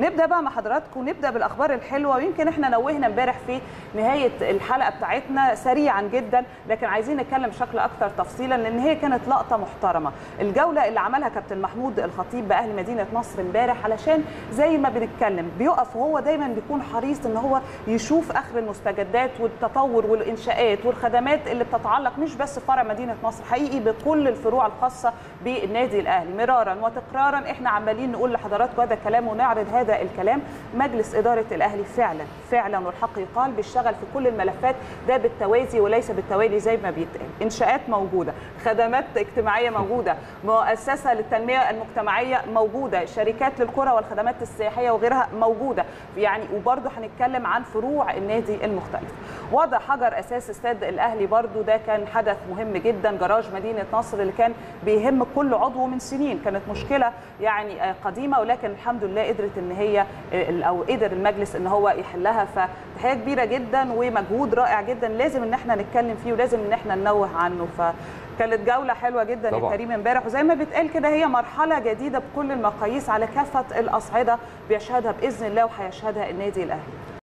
نبدأ بقى مع حضراتكم نبدا بالأخبار الحلوة ويمكن إحنا نوهنا امبارح في نهاية الحلقة بتاعتنا سريعا جدا لكن عايزين نتكلم بشكل أكثر تفصيلا لأن هي كانت لقطة محترمة. الجولة اللي عملها كابتن محمود الخطيب بأهل مدينة نصر امبارح علشان زي ما بنتكلم بيقف وهو دايما بيكون حريص إن هو يشوف آخر المستجدات والتطور والإنشاءات والخدمات اللي بتتعلق مش بس فرع مدينة نصر حقيقي بكل الفروع الخاصة بالنادي الأهلي. مرارا وتكرارا إحنا عمالين نقول لحضراتكم هذا الكلام ونعرض هذا الكلام. مجلس إدارة الأهلي فعلا فعلا والحق يقال بيشتغل في كل الملفات. ده بالتوازي وليس بالتوالي زي ما بيتقال. إنشاءات موجودة خدمات اجتماعية موجودة مؤسسة للتنمية المجتمعية موجودة شركات للقرى والخدمات السياحية وغيرها موجودة. يعني وبرضه هنتكلم عن فروع النادي المختلف. وضع حجر أساس استاد الأهلي برضه ده كان حدث مهم جدا. جراج مدينة نصر اللي كان بيهم كل عضو من سنين. كانت مشكلة يعني قديمة ولكن الحمد لله قدرت إن هي أو قدر المجلس إن هو يحلها. فتحية كبيرة جدا ومجهود رائع جدا لازم إن إحنا نتكلم فيه ولازم إن إحنا ننوه عنه. ف كانت جولة حلوة جدا يا كريم امبارح. وزي ما بيتقال كده هي مرحلة جديدة بكل المقاييس على كافة الأصعدة بيشهدها بإذن الله وهيشهدها النادي الأهلي.